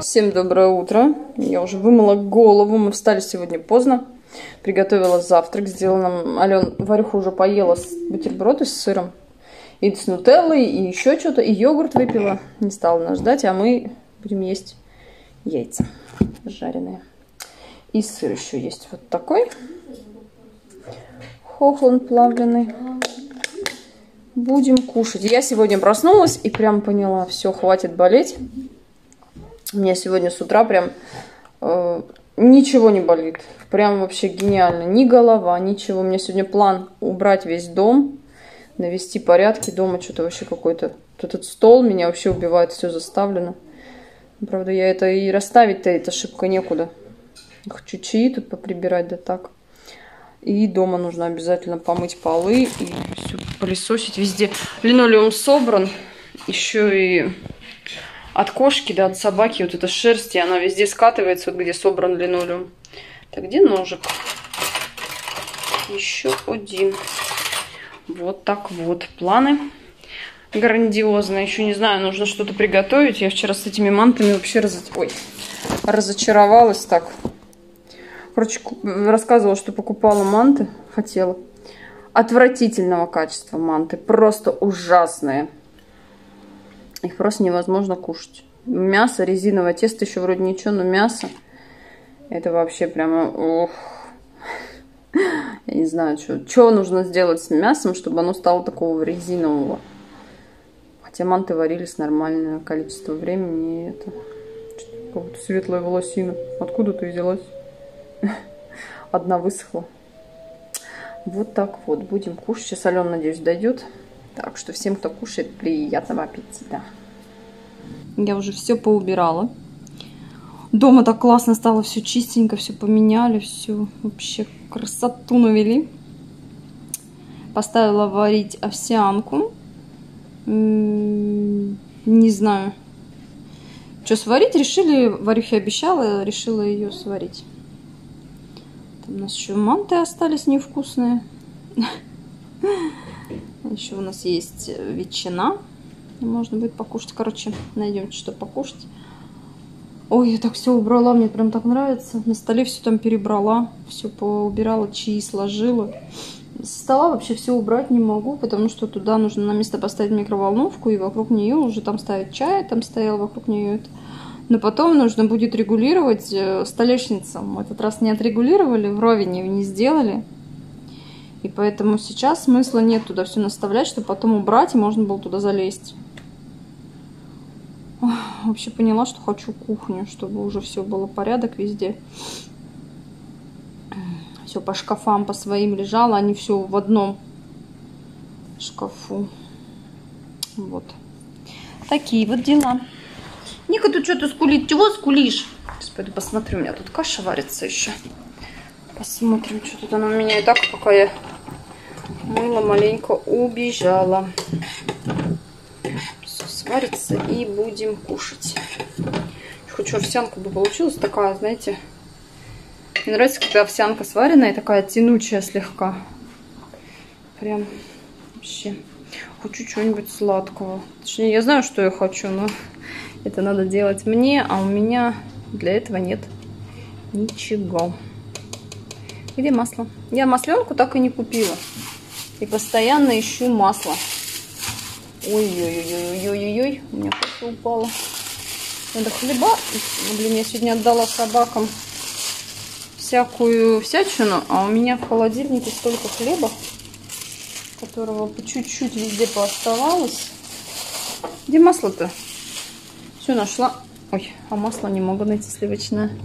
Всем доброе утро. Я уже вымыла голову. Мы встали сегодня поздно. Приготовила завтрак. Сделала нам... Ален, Варюха уже поела бутерброды с сыром. И с нутеллой, и еще что-то. И йогурт выпила. Не стала нас ждать, а мы будем есть яйца жареные. И сыр еще есть вот такой. Хохланд плавленый. Будем кушать. Я сегодня проснулась и прям поняла, все, хватит болеть. У меня сегодня с утра прям э, ничего не болит. Прям вообще гениально. Ни голова, ничего. У меня сегодня план убрать весь дом, навести порядки. Дома что-то вообще какой-то... Этот стол меня вообще убивает, все заставлено. Правда, я это и расставить-то это шибко некуда. Хочу чаи тут поприбирать, да так. И дома нужно обязательно помыть полы и все пылесосить везде. Линолеум собран. Еще и от кошки, да, от собаки вот эта шерсть, и она везде скатывается, вот где собран линолеум. Так, где ножик? Еще один. Вот так вот. Планы грандиозные. Еще не знаю, нужно что-то приготовить. Я вчера с этими мантами вообще раз... Ой, разочаровалась так. Короче, рассказывала, что покупала манты, хотела. Отвратительного качества манты, просто ужасные. Их просто невозможно кушать. Мясо, резиновое тесто еще вроде ничего, но мясо, это вообще прямо... Ох. Я не знаю, что, что нужно сделать с мясом, чтобы оно стало такого резинового. Хотя манты варились нормальное количество времени, и это... Какая-то светлая волосина. Откуда ты взялась? Одна высохла. Вот так вот. Будем кушать. Сейчас Алена, надеюсь, дойдет. Так что всем, кто кушает, приятного аппетита. Я уже все поубирала. Дома так классно стало, все чистенько, все поменяли, все вообще красоту навели. Поставила варить овсянку. Не знаю, что сварить. Решили, Варюхе обещала, решила ее сварить. Там у нас еще манты остались невкусные. Еще у нас есть ветчина. Можно будет покушать. Короче, найдем что покушать. Ой, я так все убрала, мне прям так нравится. На столе все там перебрала, все поубирала, чаи сложила. С стола вообще все убрать не могу, потому что туда нужно на место поставить микроволновку, и вокруг нее уже там ставить чай, там стоял вокруг нее это. Но потом нужно будет регулировать э, столешницу. В этот раз не отрегулировали, вровень не сделали. И поэтому сейчас смысла нет туда все наставлять, чтобы потом убрать и можно было туда залезть. Ох, вообще поняла, что хочу кухню, чтобы уже все было порядок везде. Все по шкафам, по своим лежало, они все в одном шкафу. Вот. Такие вот дела. Ника тут что-то скулит. Чего скулишь? Сейчас пойду посмотрю. У меня тут каша варится еще. Посмотрим, что тут она у меня и так, пока я мыло маленько убежала. Все сварится и будем кушать. Хочу овсянку бы получилась такая, знаете. Мне нравится, когда овсянка сваренная, такая тянучая слегка. Прям вообще. Хочу чего-нибудь сладкого. Точнее, я знаю, что я хочу, но это надо делать мне, а у меня для этого нет ничего. Где масло? Я масленку так и не купила. И постоянно ищу масло. Ой-ой-ой-ой-ой-ой. У меня кофе упало. Надо хлеба. Блин, я сегодня отдала собакам всякую всячину, а у меня в холодильнике столько хлеба, которого по чуть-чуть везде пооставалось. Где масло-то? Все нашла. Ой, а масло не могу найти сливочное.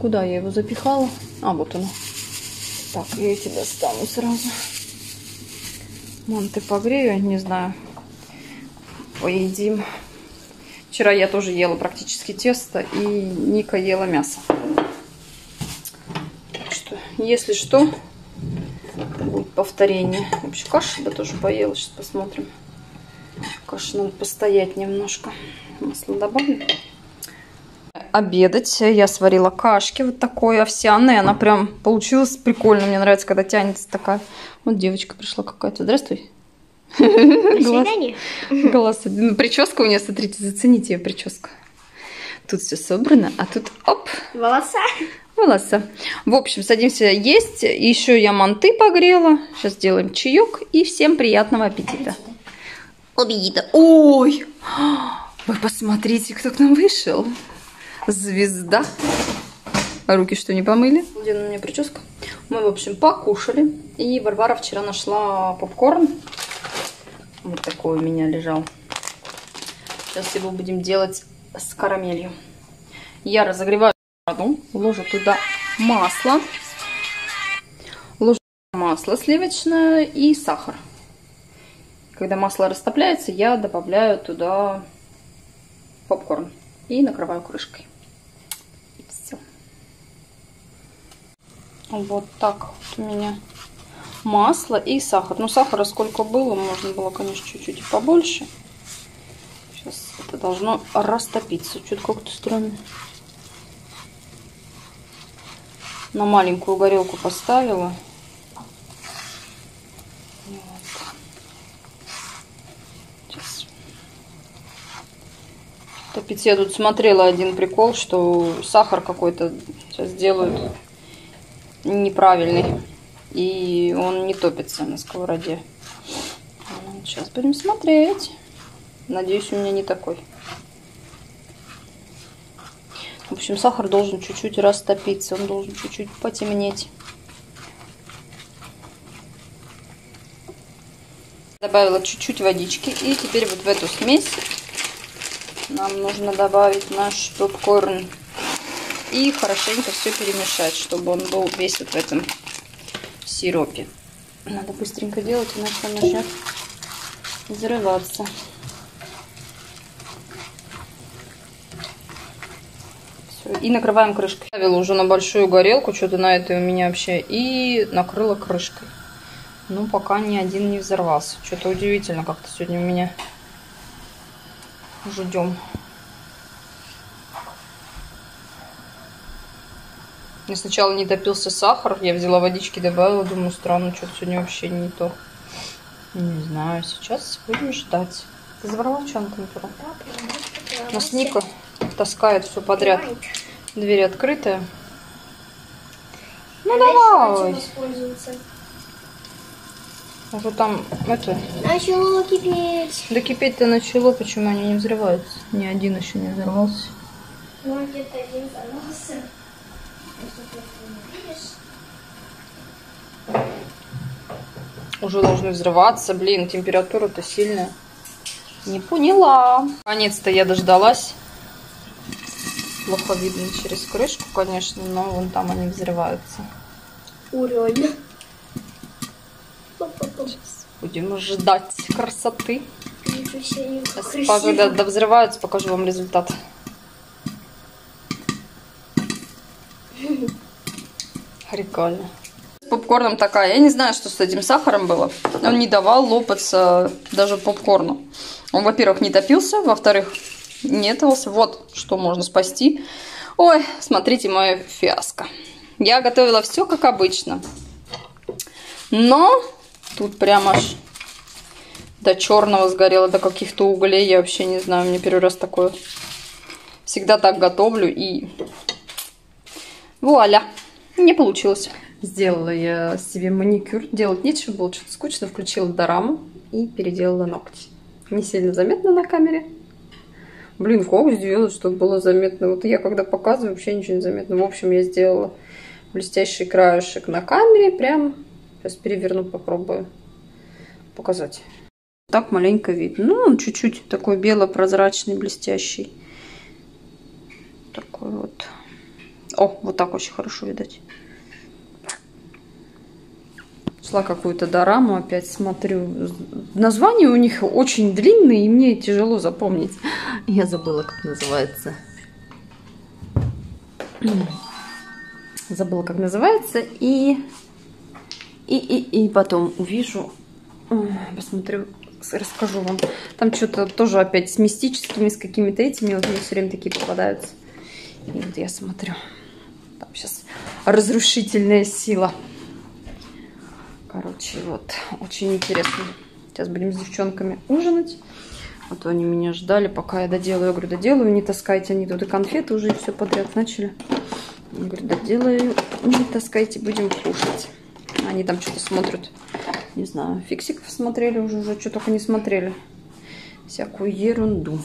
Куда я его запихала? А, вот оно. Так, я эти достану сразу. Манты погрею, не знаю. Поедим. Вчера я тоже ела практически тесто, и Ника ела мясо. Так что, если что, будет повторение. В общем, каши бы тоже поела. Сейчас посмотрим. Каша надо постоять немножко. Масло добавлю. Обедать. Я сварила кашки вот такой овсяной. Она прям получилась прикольно. Мне нравится, когда тянется такая. Вот девочка пришла какая-то. Здравствуй. Свидания. Голос. Ну, прическа у нее, смотрите, зацените ее прическу. Тут все собрано, а тут оп. Волоса. Волоса. В общем, садимся есть. Еще я манты погрела. Сейчас сделаем чаек. И всем приятного аппетита. Аппетита. Ой! Вы посмотрите, кто к нам вышел. Звезда. Руки что, не помыли? Где у меня прическа? Мы, в общем, покушали. И Варвара вчера нашла попкорн. Вот такой у меня лежал. Сейчас его будем делать с карамелью. Я разогреваю сковороду, ложу туда масло. Ложу масло сливочное и сахар. Когда масло растопляется, я добавляю туда попкорн и накрываю крышкой. И все. Вот так вот у меня масло и сахар. Ну, сахара сколько было, можно было, конечно, чуть-чуть побольше. Сейчас это должно растопиться. Что-то как-то странно. На маленькую горелку поставила. Топить я тут смотрела один прикол, что сахар какой-то сейчас делают неправильный. И он не топится на сковороде. Сейчас будем смотреть. Надеюсь, у меня не такой. В общем, сахар должен чуть-чуть растопиться. Он должен чуть-чуть потемнеть. Добавила чуть-чуть водички. И теперь вот в эту смесь нам нужно добавить наш попкорн. И хорошенько все перемешать, чтобы он был весь вот в этом сиропе. Надо быстренько делать, иначе он начнет взрываться. Все. И накрываем крышкой. Ставила уже на большую горелку, что-то на этой у меня вообще, и накрыла крышкой. Ну, пока ни один не взорвался. Что-то удивительно как-то сегодня у меня ждем. Мне сначала не топился сахар, я взяла водички, добавила, думаю, странно, что-то сегодня вообще не то. Не знаю, сейчас будем ждать. Ты забрала что на температуру? У нас Ника таскает все подряд. Дверь открытая. Ну давай. Уже там это... Начало кипеть. Да кипеть-то начало, почему они не взрываются? Ни один еще не взорвался. Ну, где-то один взорвался. Уже должны взрываться. Блин, температура-то сильная. Не поняла. Наконец-то я дождалась. Плохо видно через крышку, конечно, но вон там они взрываются. Уреально. Сейчас будем ждать красоты. Сейчас, когда красиво. взрываются, покажу вам результат. Прикольно. С попкорном такая. Я не знаю, что с этим сахаром было. Он не давал лопаться даже попкорну. Он, во-первых, не топился, во-вторых, не товался. Вот что можно спасти. Ой, смотрите мое фиаско. Я готовила все как обычно. Но тут прям аж до черного сгорело, до каких-то углей. Я вообще не знаю, мне первый раз такое. Всегда так готовлю и вуаля, не получилось. Сделала я себе маникюр. Делать нечего, было что-то скучно. Включила дораму и переделала ногти. Не сильно заметно на камере. Блин, как сделать, чтобы было заметно? Вот я когда показываю, вообще ничего не заметно. В общем, я сделала блестящий краешек на камере. Прям сейчас переверну, попробую показать. Так маленько видно. Ну, он чуть-чуть такой бело-прозрачный, блестящий. Такой вот. О, вот так очень хорошо видать. Шла какую-то дораму, опять смотрю. Названия у них очень длинные, и мне тяжело запомнить. Я забыла, как называется. Забыла, как называется. И, и, и, и потом увижу, посмотрю, расскажу вам. Там что-то тоже опять с мистическими, с какими-то этими. Вот мне все время такие попадаются. И вот я смотрю. Сейчас разрушительная сила. Короче, вот, очень интересно. Сейчас будем с девчонками ужинать. А то они меня ждали, пока я доделаю. Я говорю, доделаю, не таскайте. Они тут и конфеты уже все подряд начали. Я говорю, доделаю, не таскайте, будем кушать. Они там что-то смотрят. Не знаю, фиксиков смотрели уже, уже что только не смотрели. Всякую ерунду.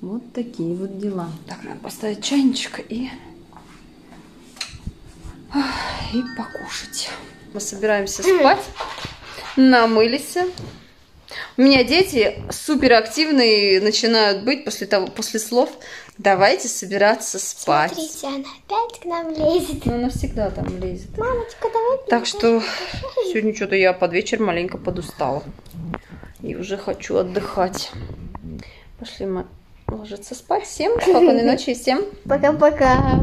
Вот такие вот дела. Так, надо поставить чайничек и... И покушать. Мы собираемся спать. Намылись. У меня дети суперактивные начинают быть после того, после слов «давайте собираться спать». Смотрите, она опять к нам лезет. Ну, она всегда там лезет. Мамочка, давай. Так что сегодня что-то я под вечер маленько подустала. И уже хочу отдыхать. Пошли мы ложиться спать. Всем спокойной ночи всем. Пока-пока.